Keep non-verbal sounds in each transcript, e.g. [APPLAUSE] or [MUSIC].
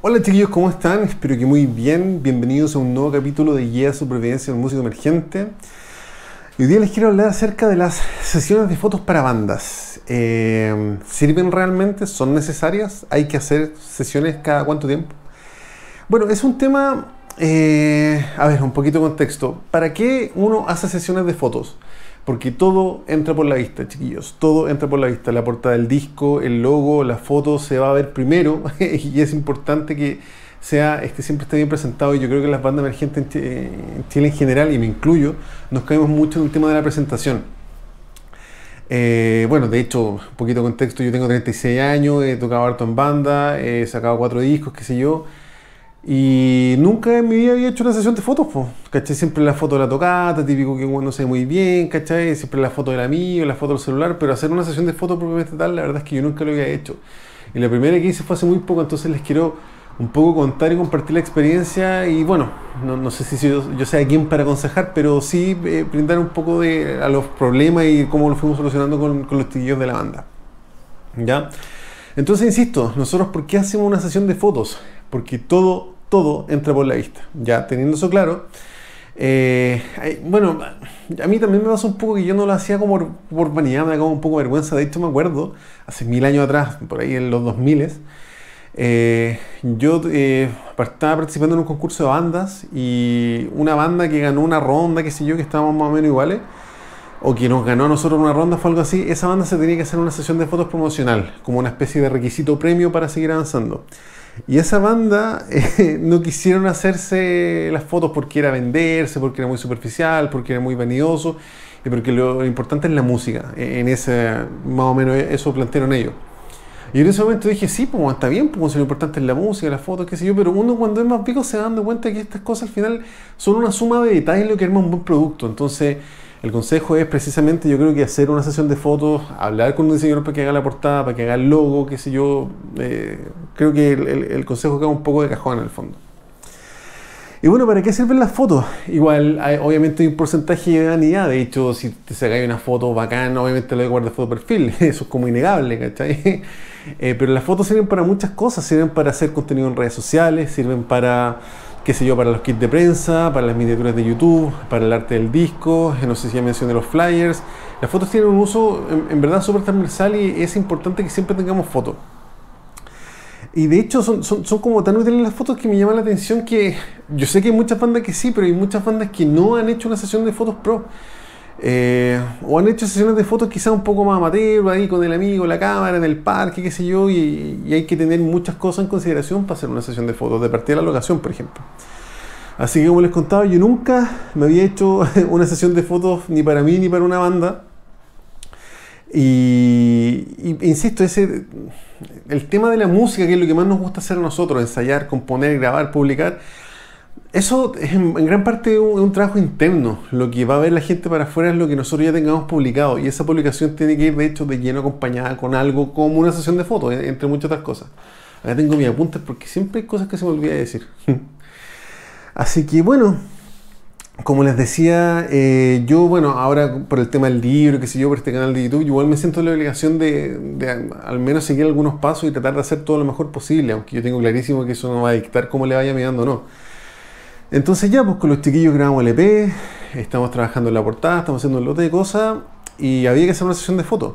Hola chiquillos, ¿cómo están? Espero que muy bien. Bienvenidos a un nuevo capítulo de Guía de Supervivencia del Músico Emergente. Hoy día les quiero hablar acerca de las sesiones de fotos para bandas. Eh, ¿Sirven realmente? ¿Son necesarias? ¿Hay que hacer sesiones cada cuánto tiempo? Bueno, es un tema... eh, a ver, un poquito de contexto. ¿Para qué uno hace sesiones de fotos? Porque todo entra por la vista, chiquillos. Todo entra por la vista. La portada del disco, el logo, la foto se va a ver primero. [LAUGHS] y es importante que sea, este, siempre esté bien presentado. Y yo creo que las bandas emergentes en Ch- en Chile en general, y me incluyo, nos caemos mucho en el tema de la presentación. Eh, bueno, de hecho, un poquito de contexto, yo tengo 36 años, he tocado harto en banda, he sacado cuatro discos, qué sé yo. Y nunca en mi vida había hecho una sesión de fotos, po. ¿cachai? Siempre la foto de la tocata, típico que se ve muy bien, ¿cachai? Siempre la foto del amigo, la foto del celular, pero hacer una sesión de fotos propiamente tal, la verdad es que yo nunca lo había hecho. Y la primera que hice fue hace muy poco, entonces les quiero un poco contar y compartir la experiencia y bueno, no, no sé si yo, yo sé a quién para aconsejar, pero sí eh, brindar un poco de, a los problemas y cómo los fuimos solucionando con, con los chiquillos de la banda. ¿Ya? Entonces, insisto, nosotros, ¿por qué hacemos una sesión de fotos? Porque todo, todo entra por la vista. Ya, teniendo eso claro, eh, bueno, a mí también me pasa un poco que yo no lo hacía como por, por vanidad, me da como un poco vergüenza. De hecho, me acuerdo, hace mil años atrás, por ahí en los 2000, eh, yo eh, estaba participando en un concurso de bandas y una banda que ganó una ronda, qué sé yo, que estábamos más o menos iguales, o que nos ganó a nosotros una ronda fue algo así, esa banda se tenía que hacer una sesión de fotos promocional, como una especie de requisito premio para seguir avanzando. Y esa banda eh, no quisieron hacerse las fotos porque era venderse, porque era muy superficial, porque era muy vanidoso, y porque lo importante es la música. E, En ese, más o menos eso plantearon ellos. Y en ese momento dije, sí, pues está bien, pues lo importante es la música, las fotos, qué sé yo, pero uno cuando es más pico se va cuenta que estas cosas al final son una suma de detalles lo que arma un buen producto. Entonces, el consejo es precisamente, yo creo que hacer una sesión de fotos, hablar con un diseñador para que haga la portada, para que haga el logo, qué sé yo. eh, creo que el, consejo queda un poco de cajón en el fondo. Y bueno, ¿para qué sirven las fotos? Igual, obviamente hay un porcentaje de vanidad. De hecho, si te sacáis una foto bacana, obviamente lo de guardar foto perfil. [LAUGHS] Eso es como innegable, ¿cachai? [LAUGHS] Eh, pero las fotos sirven para muchas cosas. Sirven para hacer contenido en redes sociales, sirven para, qué sé yo, para los kits de prensa, para las miniaturas de YouTube, para el arte del disco. eh, No sé si ya mencioné los flyers. Las fotos tienen un uso, en, en verdad, súper transversal y es importante que siempre tengamos fotos. Y de hecho son, son, son como tan útiles las fotos que me llama la atención que yo sé que hay muchas bandas que sí, pero hay muchas bandas que no han hecho una sesión de fotos pro. Eh, o han hecho sesiones de fotos quizás un poco más amateur, ahí con el amigo, la cámara, en el parque, qué sé yo, y, hay que tener muchas cosas en consideración para hacer una sesión de fotos, de partida de la locación, por ejemplo. Así que como les contaba, yo nunca me había hecho [LAUGHS] una sesión de fotos ni para mí ni para una banda. Y, y- insisto, ese, el tema de la música, que es lo que más nos gusta hacer a nosotros, ensayar, componer, grabar, publicar, eso es en, gran parte un, un trabajo interno. Lo que va a ver la gente para afuera es lo que nosotros ya tengamos publicado. Y esa publicación tiene que ir, de hecho, de lleno acompañada con algo como una sesión de fotos, eh, entre muchas otras cosas. Acá tengo mis apuntes porque siempre hay cosas que se me olvida decir. [LAUGHS] Así que bueno, como les decía, eh, yo, bueno, ahora por el tema del libro, que sé yo, por este canal de YouTube, yo igual me siento en la obligación de, de al menos seguir algunos pasos y tratar de hacer todo lo mejor posible, aunque yo tengo clarísimo que eso no va a dictar cómo le vaya mirando o no. Entonces ya, pues con los chiquillos grabamos el EP, estamos trabajando en la portada, estamos haciendo un lote de cosas y había que hacer una sesión de fotos.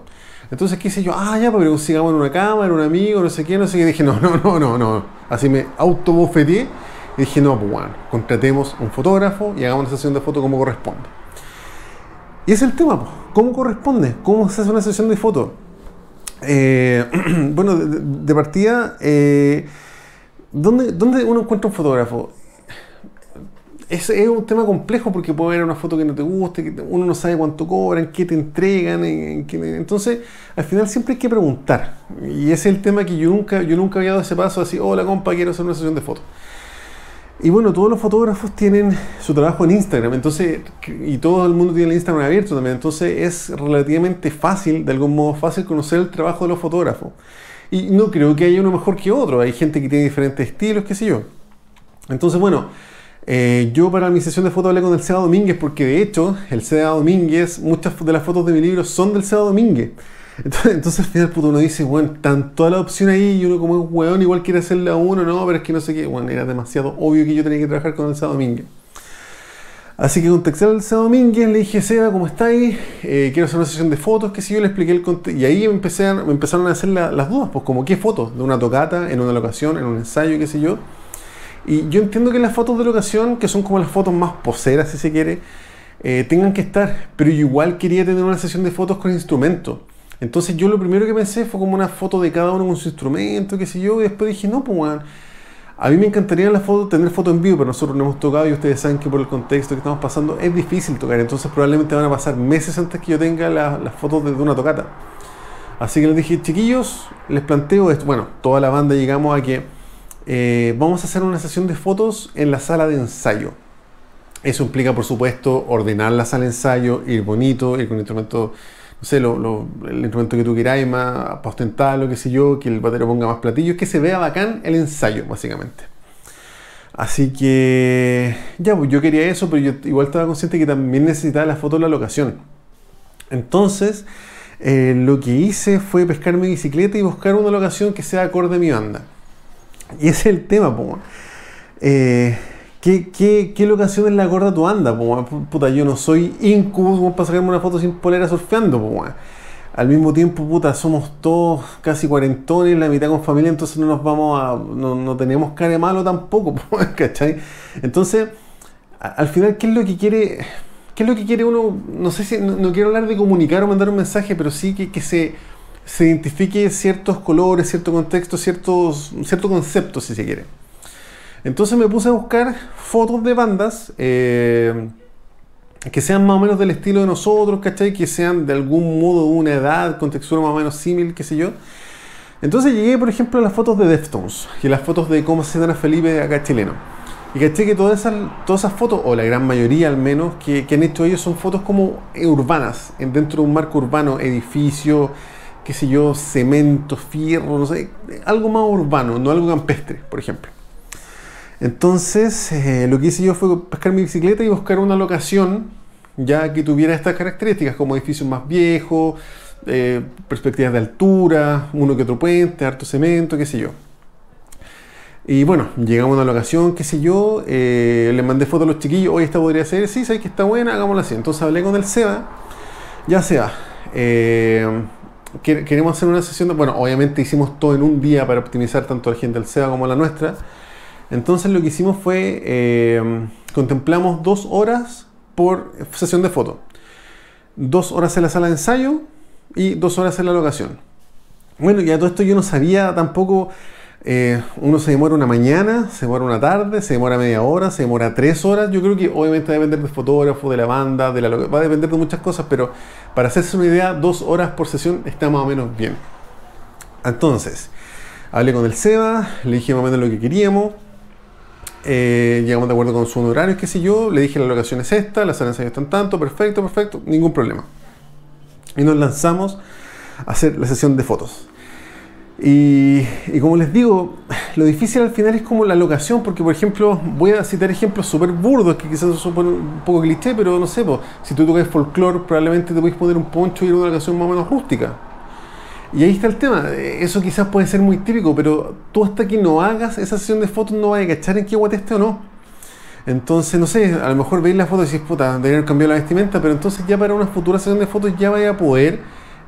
Entonces quise yo, ah, ya, pues, pero sigamos en una cámara, un amigo, no sé qué, no sé qué. dije, no, no, no, no, no. Así me autobofeteé y dije, no, pues bueno, contratemos un fotógrafo y hagamos una sesión de fotos como corresponde. Y ese es el tema, pues, ¿cómo corresponde? ¿Cómo se hace una sesión de fotos? Eh, [CLEARS THROAT] bueno, de partida, eh, ¿dónde, ¿dónde uno encuentra un fotógrafo? Es, un tema complejo porque puede haber una foto que no te guste, que uno no sabe cuánto cobran, qué te entregan, en- en qué- entonces al final siempre hay que preguntar. Y ese es el tema que yo nunca, yo nunca había dado ese paso así, hola compa, quiero hacer una sesión de fotos. Y bueno, todos los fotógrafos tienen su trabajo en Instagram, entonces, y todo el mundo tiene el Instagram abierto también, entonces es relativamente fácil, de algún modo fácil, conocer el trabajo de los fotógrafos. Y no creo que haya uno mejor que otro, hay gente que tiene diferentes estilos, qué sé yo. Entonces, bueno, eh, yo para mi sesión de fotos hablé con el Seba Domínguez, porque de hecho, el Seba Domínguez, muchas de las fotos de mi libro son del Seba Domínguez. [LAUGHS] Entonces, entonces al final uno dice, bueno, están todas las opciones ahí y uno como es weón igual quiere hacerle a uno, no, pero es que no sé qué, bueno, era demasiado obvio que yo tenía que trabajar con el Seba Domínguez. Así que contacté al Seba Domínguez, le dije, Seba, ¿cómo estáis? Eh, quiero hacer una sesión de fotos, que si yo le expliqué el contexto. Y ahí me empezaron a hacer las dudas, pues como qué fotos, de una tocata, en una locación, en un ensayo, qué sé yo. Y yo entiendo que las fotos de locación, que son como las fotos más poseras, si se quiere, eh, tengan que estar, pero yo igual quería tener una sesión de fotos con instrumento. Entonces yo lo primero que pensé fue como una foto de cada uno con su instrumento, qué sé yo, y después dije, no, pues bueno, a mí me encantaría la foto, tener fotos en vivo, pero nosotros no hemos tocado y ustedes saben que por el contexto que estamos pasando es difícil tocar, entonces probablemente van a pasar meses antes que yo tenga las fotos de una tocata. Así que les dije, chiquillos, les planteo esto, bueno, toda la banda llegamos a que eh, vamos a hacer una sesión de fotos en la sala de ensayo. Eso implica, por supuesto, ordenar la sala de ensayo, ir bonito, ir con instrumento, no sé, el instrumento que tú quieras, más para ostentarlo, qué sé yo, que el batero ponga más platillos, que se vea bacán el ensayo, básicamente. Así que, ya, pues yo quería eso, pero yo igual estaba consciente que también necesitaba la foto de la locación. Entonces, eh, lo que hice fue pescar mi bicicleta y buscar una locación que sea acorde a mi banda. [LAUGHS] Y ese es el tema, pues. Eh, ¿Qué, qué, qué locación es la gorda tu anda? Puta, yo no soy incubus para sacarme una foto sin polera surfeando. Po, Al mismo tiempo, puta, somos todos casi cuarentones, la mitad con familia, entonces no nos vamos a. No, no tenemos cara de malo tampoco, [LAUGHS] ¿cachai? Entonces, al final, ¿qué es lo que quiere.? ¿Qué es lo que quiere uno? No sé si. No, quiero hablar de comunicar o mandar un mensaje, pero sí que, que se, se identifique ciertos colores, cierto contexto, ciertos, cierto concepto, si se quiere. Entonces me puse a buscar fotos de bandas eh, que sean más o menos del estilo de nosotros, ¿cachai? Que sean de algún modo una edad, con textura más o menos similar, qué sé yo. Entonces llegué, por ejemplo, a las fotos de Deftones, y las fotos de cómo se dan a Felipe acá chileno. Y caché que todas esas, todas esas fotos, o la gran mayoría al menos, que, que han hecho ellos son fotos como urbanas, dentro de un marco urbano, edificio, qué sé yo, cemento, fierro, no sé, algo más urbano, no algo campestre, por ejemplo. Entonces, eh, lo que hice yo fue pescar mi bicicleta y buscar una locación ya que tuviera estas características, como edificios más viejos, eh, perspectivas de altura, uno que otro puente, harto cemento, qué sé yo. Y bueno, llegamos a una locación, qué sé yo, eh, le mandé fotos a los chiquillos, hoy esta podría ser, sí, sabes que está buena, hagámosla así. Entonces hablé con el SEBA, ya sea, queremos hacer una sesión, de, bueno, obviamente hicimos todo en un día para optimizar tanto la gente del SEBA como la nuestra. Entonces lo que hicimos fue, eh, contemplamos dos horas por sesión de foto. Dos horas en la sala de ensayo y dos horas en la locación. Bueno, ya todo esto yo no sabía tampoco, eh, uno se demora una mañana, se demora una tarde, se demora media hora, se demora tres horas. Yo creo que obviamente va a depender del fotógrafo, de la banda, de va a depender de muchas cosas, pero para hacerse una idea, dos horas por sesión está más o menos bien. Entonces, hablé con el Seba, le dije más o menos lo que queríamos eh, llegamos de acuerdo con su horario, qué sé yo, le dije la locación es esta, las salas están tanto, perfecto, perfecto, ningún problema. Y nos lanzamos a hacer la sesión de fotos. Y, como les digo, lo difícil al final es como la locación, porque por ejemplo, voy a citar ejemplos súper burdos que quizás son un poco cliché, pero no sé, si tú tocas folclore, probablemente te puedes poner un poncho y ir a una locación más o menos rústica. Y ahí está el tema. Eso quizás puede ser muy típico, pero tú hasta que no hagas esa sesión de fotos no vas a cachar en qué guateste o no. Entonces, no sé, a lo mejor veis la foto y decís, puta, deberían cambiar la vestimenta, pero entonces ya para una futura sesión de fotos ya vaya a poder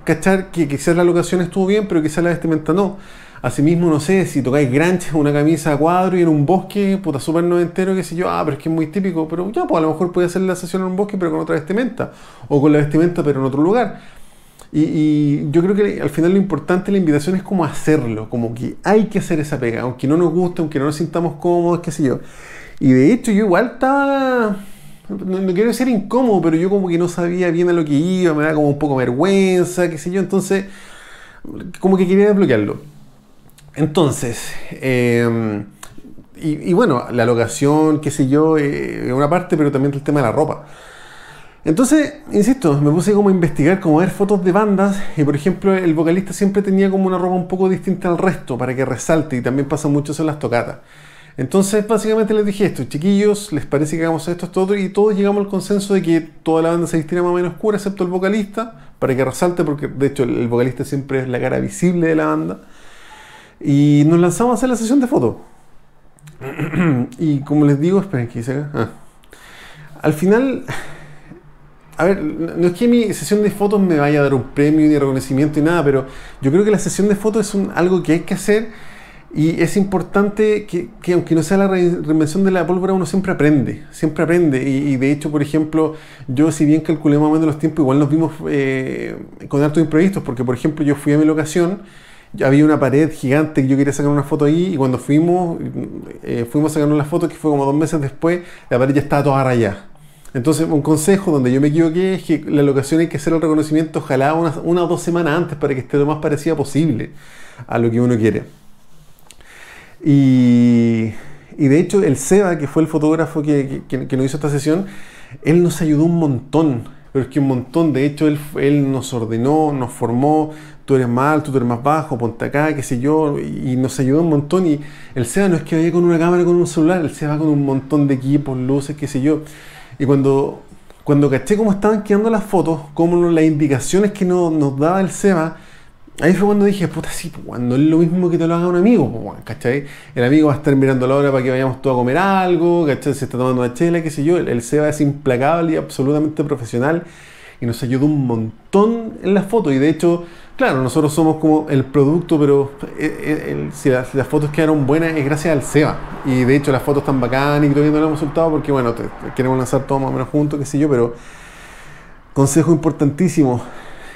cachar que quizás la locación estuvo bien, pero quizás la vestimenta no. Asimismo, no sé, si tocáis granche, una camisa a cuadro y en un bosque, puta, súper noventero, qué sé yo, ah, pero es que es muy típico, pero ya, pues a lo mejor puede hacer la sesión en un bosque, pero con otra vestimenta, o con la vestimenta, pero en otro lugar. Y, yo creo que al final lo importante de la invitación es como hacerlo, como que hay que hacer esa pega, aunque no nos guste, aunque no nos sintamos cómodos, qué sé yo. Y de hecho yo igual estaba, no, quiero decir incómodo, pero yo como que no sabía bien a lo que iba, me da como un poco vergüenza, qué sé yo, entonces como que quería desbloquearlo. Entonces, em, y, bueno, la locación, qué sé yo, eh, es una parte, pero también el tema de la ropa. Entonces, insisto, me puse como a investigar, como a ver fotos de bandas y por ejemplo el vocalista siempre tenía como una ropa un poco distinta al resto para que resalte y también pasa mucho eso en las tocatas. Entonces básicamente les dije esto, chiquillos, ¿les parece que hagamos esto, esto, otro? Y todos llegamos al consenso de que toda la banda se vistiera más o menos oscura excepto el vocalista, para que resalte, porque de hecho el, vocalista siempre es la cara visible de la banda. Y nos lanzamos a hacer la sesión de fotos. [CLEARS THROAT] y como les digo, esperen que hice ah. Al final, a ver, no es que mi sesión de fotos me vaya a dar un premio ni reconocimiento y nada, pero yo creo que la sesión de fotos es algo que hay que hacer y es importante que, aunque no sea la reinvención de la pólvora, uno siempre aprende, siempre aprende. Y, de hecho, por ejemplo, yo si bien calculé más o menos los tiempos, igual nos vimos eh, con hartos imprevistos, porque por ejemplo yo fui a mi locación, había una pared gigante que yo quería sacar una foto ahí y cuando fuimos, eh, fuimos a sacar una foto que fue como dos meses después, la pared ya estaba toda rayada. Entonces, un consejo donde yo me equivoqué es que la locación hay que hacer el reconocimiento ojalá una, una o dos semanas antes para que esté lo más parecida posible a lo que uno quiere. Y, de hecho el Seba, que fue el fotógrafo que, nos hizo esta sesión, él nos ayudó un montón, pero es que un montón, de hecho él, él nos ordenó, nos formó, tú eres mal, tú eres más bajo, ponte acá, qué sé yo, y nos ayudó un montón. Y el Seba no es que vaya con una cámara, con un celular, el Seba con un montón de equipos, luces, qué sé yo. Y cuando, cuando caché cómo estaban quedando las fotos, cómo las indicaciones que nos daba el Seba, Ahí fue cuando dije, puta, sí, pues, cuando es lo mismo que te lo haga un amigo, pues, ¿cachai? El amigo va a estar mirando la hora para que vayamos todos a comer algo, ¿cachai? Se está tomando una chela, qué sé yo. El, Seba es implacable y absolutamente profesional y nos ayudó un montón en las fotos. Y de hecho, claro, nosotros somos como el producto, pero eh, eh, si las, fotos quedaron buenas es gracias al Seba. Y de hecho, las fotos están bacanas y todavía no las hemos soltado porque, bueno, queremos lanzar todo más o menos juntos, qué sé yo, pero consejo importantísimo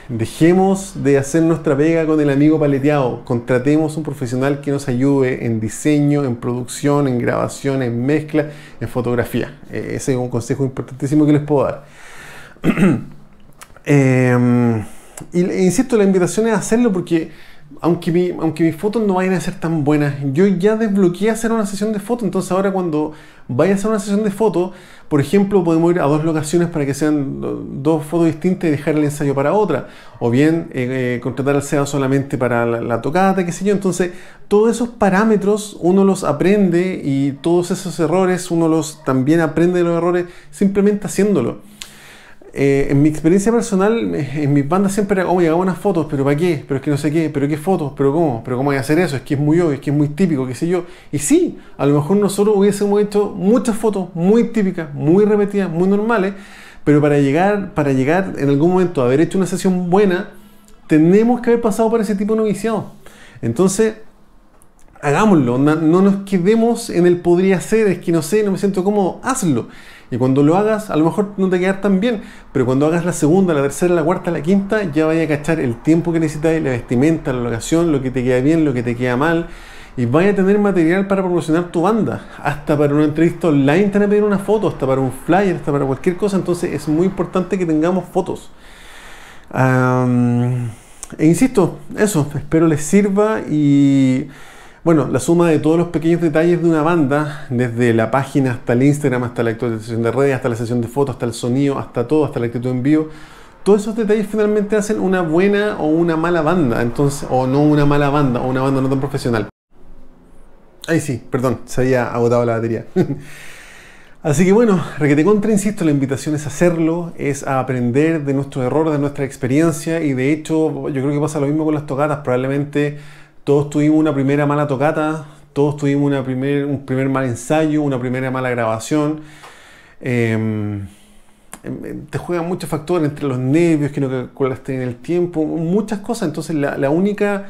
Dejemos de hacer nuestra pega con el amigo paleteado. Contratemos un profesional que nos ayude en diseño, en producción, en grabación, en mezcla, en fotografía. E, ese es un consejo importantísimo que les puedo dar. [CLEARS THROAT] eh, insisto, la invitación es hacerlo porque aunque, aunque mis fotos no vayan a ser tan buenas, yo ya desbloqueé hacer una sesión de fotos, entonces ahora cuando vaya a hacer una sesión de fotos, por ejemplo, podemos ir a dos locaciones para que sean dos fotos distintas y dejar el ensayo para otra, o bien eh, eh, contratar al SEA solamente para la, la, tocata, qué sé yo, entonces todos esos parámetros uno los aprende y todos esos errores uno los también aprende de los errores simplemente haciéndolo. Eh, en mi experiencia personal, en mis bandas siempre era, oye, hago unas fotos, pero ¿para qué? Pero es que no sé qué, pero ¿qué fotos? ¿Pero cómo? ¿Pero cómo voy a hacer eso? Es que es muy obvio, es que es muy típico, qué sé yo. Y sí, a lo mejor nosotros hubiésemos hecho muchas fotos muy típicas, muy repetidas, muy normales, pero para llegar, para llegar en algún momento a haber hecho una sesión buena, tenemos que haber pasado por ese tipo de noviciado. Entonces, hagámoslo, no, nos quedemos en el podría ser, es que no sé, no me siento cómodo, hazlo. Y cuando lo hagas, a lo mejor no te quedas tan bien, pero cuando hagas la segunda, la tercera, la cuarta, la quinta, ya vaya a cachar el tiempo que necesitas, la vestimenta, la locación, lo que te queda bien, lo que te queda mal. Y vaya a tener material para promocionar tu banda. Hasta para una entrevista online te van a pedir una foto, hasta para un flyer, hasta para cualquier cosa. Entonces es muy importante que tengamos fotos. e insisto, eso, espero les sirva y bueno, la suma de todos los pequeños detalles de una banda, desde la página hasta el Instagram, hasta la actualización de redes, hasta la sesión de fotos, hasta el sonido, hasta todo, hasta la actitud en vivo, todos esos detalles finalmente hacen una buena o una mala banda, entonces, o no una mala banda, o una banda no tan profesional. Ay, sí, perdón, se había agotado la batería. [LAUGHS] Así que bueno, requete contra, insisto, la invitación es hacerlo, es aprender de nuestros errores, de nuestra experiencia, y de hecho, yo creo que pasa lo mismo con las tocadas, probablemente todos tuvimos una primera mala tocata, todos tuvimos una primer, un primer mal ensayo, una primera mala grabación. Em, em, te juegan muchos factores entre los nervios, que no calculaste en el tiempo, muchas cosas. Entonces la, única,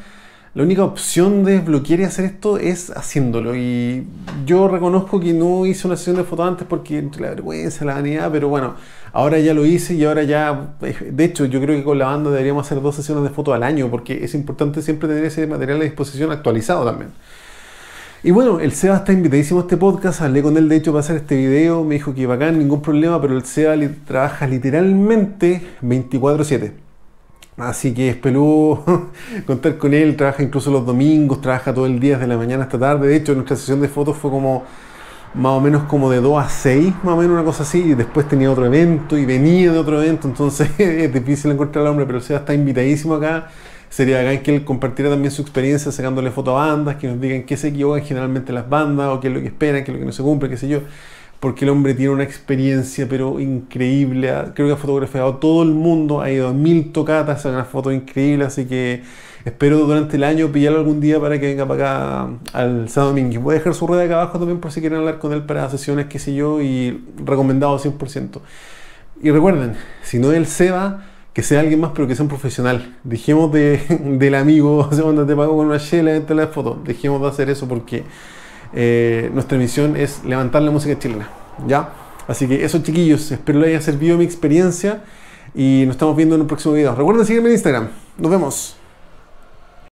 la única opción de desbloquear y hacer esto es haciéndolo. Y yo reconozco que no hice una sesión de fotos antes porque entre la vergüenza, la vanidad, pero bueno, Ahora ya lo hice y ahora ya, eh, de hecho, yo creo que con la banda deberíamos hacer dos sesiones de fotos al año porque es importante siempre tener ese material a disposición actualizado también. Y bueno, el Seba está invitadísimo a este podcast, hablé con él de hecho para hacer este video, me dijo que bacán, ningún problema, pero el Seba trabaja literalmente 24/7. Así que es peludo [LAUGHS] contar con él, trabaja incluso los domingos, trabaja todo el día desde la mañana hasta tarde. De hecho, nuestra sesión de fotos fue como más o menos como de 2 a 6, más o menos una cosa así, y después tenía otro evento y venía de otro evento, entonces [LAUGHS] es difícil encontrar al hombre, pero el Seba está invitadísimo acá. Sería acá que él compartiera también su experiencia sacándole fotos a bandas, que nos digan qué se equivocan generalmente las bandas, o qué es lo que esperan, qué es lo que no se cumple, qué sé yo. Porque el hombre tiene una experiencia pero increíble. Creo que ha fotografiado todo el mundo, ha ido a mil tocatas, a una foto increíble, así que espero durante el año pillarlo algún día para que venga para acá al San Domingo. Voy a dejar su red acá abajo también por si quieren hablar con él para sesiones, qué sé yo, y recomendado 100%. Y recuerden, si no es el SEBA, que sea alguien más, pero que sea un profesional. Dejemos de, [LAUGHS] del amigo, o sea, cuando te pago con una chela, entre la foto. Dejemos de hacer eso porque eh, nuestra misión es levantar la música chilena. ¿Ya? Así que eso, chiquillos, espero les haya servido mi experiencia y nos estamos viendo en un próximo video. Recuerden seguirme en Instagram. Nos vemos.